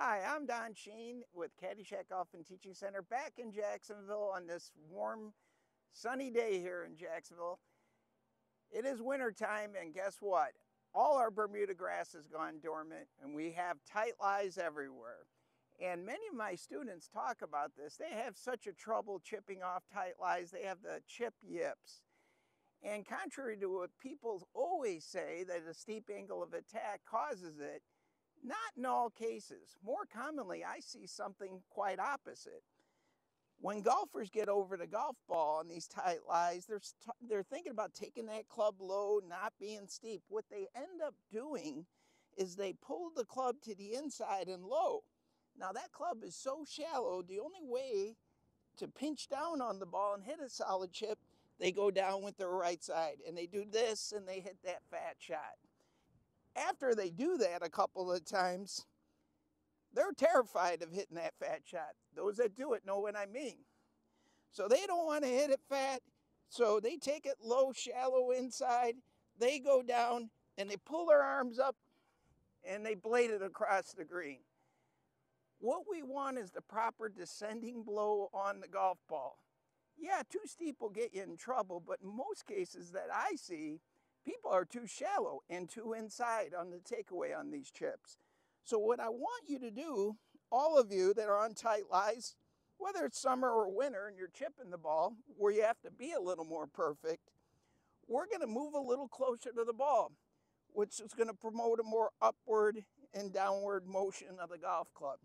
Hi, I'm Don Sheen with Caddyshack and Teaching Center back in Jacksonville on this warm, sunny day here in Jacksonville. It is winter time and guess what? All our Bermuda grass has gone dormant and we have tight lies everywhere. And many of my students talk about this. They have such a trouble chipping off tight lies. They have the chip yips. And contrary to what people always say that a steep angle of attack causes it, not in all cases. More commonly, I see something quite opposite. When golfers get over the golf ball on these tight lies, they're, they're thinking about taking that club low, not being steep. What they end up doing is they pull the club to the inside and low. Now that club is so shallow, the only way to pinch down on the ball and hit a solid chip, they go down with their right side and they do this and they hit that fat shot after they do that a couple of times, they're terrified of hitting that fat shot. Those that do it know what I mean. So they don't want to hit it fat. So they take it low, shallow inside. They go down and they pull their arms up and they blade it across the green. What we want is the proper descending blow on the golf ball. Yeah, too steep will get you in trouble, but in most cases that I see, people are too shallow and too inside on the takeaway on these chips. So what I want you to do, all of you that are on tight lies, whether it's summer or winter and you're chipping the ball, where you have to be a little more perfect, we're going to move a little closer to the ball, which is going to promote a more upward and downward motion of the golf club.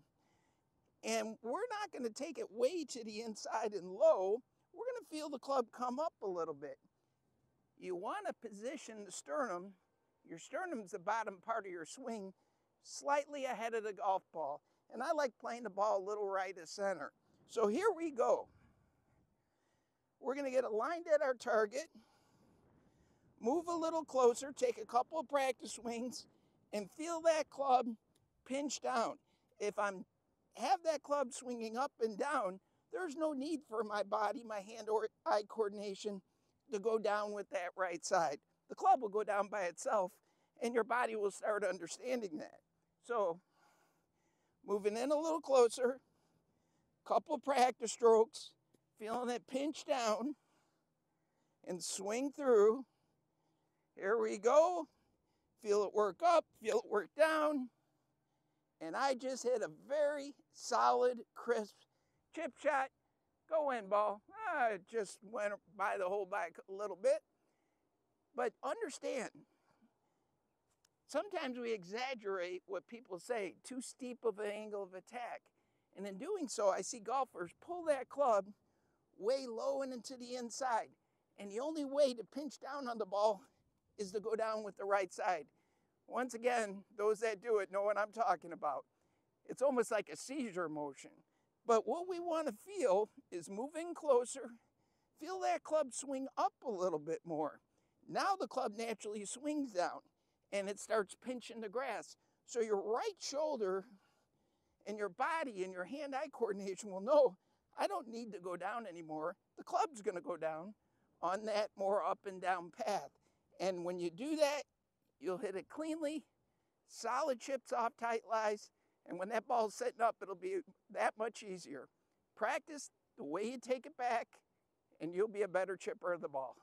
And we're not going to take it way to the inside and low. We're going to feel the club come up a little bit you want to position the sternum, your sternum's the bottom part of your swing, slightly ahead of the golf ball. And I like playing the ball a little right of center. So here we go. We're going to get aligned at our target, move a little closer, take a couple of practice swings, and feel that club pinch down. If I'm have that club swinging up and down, there's no need for my body, my hand or eye coordination to go down with that right side. The club will go down by itself and your body will start understanding that. So moving in a little closer, couple practice strokes, feeling it pinch down and swing through. Here we go. Feel it work up, feel it work down. And I just hit a very solid, crisp chip shot Go in, ball. I just went by the hole back a little bit. But understand, sometimes we exaggerate what people say, too steep of an angle of attack. And in doing so, I see golfers pull that club way low and into the inside. And the only way to pinch down on the ball is to go down with the right side. Once again, those that do it know what I'm talking about. It's almost like a seizure motion. But what we want to feel is moving closer. Feel that club swing up a little bit more. Now the club naturally swings down and it starts pinching the grass. So your right shoulder and your body and your hand-eye coordination will know, I don't need to go down anymore. The club's going to go down on that more up and down path. And when you do that, you'll hit it cleanly, solid chips off tight lies, and when that ball's setting up, it'll be that much easier. Practice the way you take it back, and you'll be a better chipper of the ball.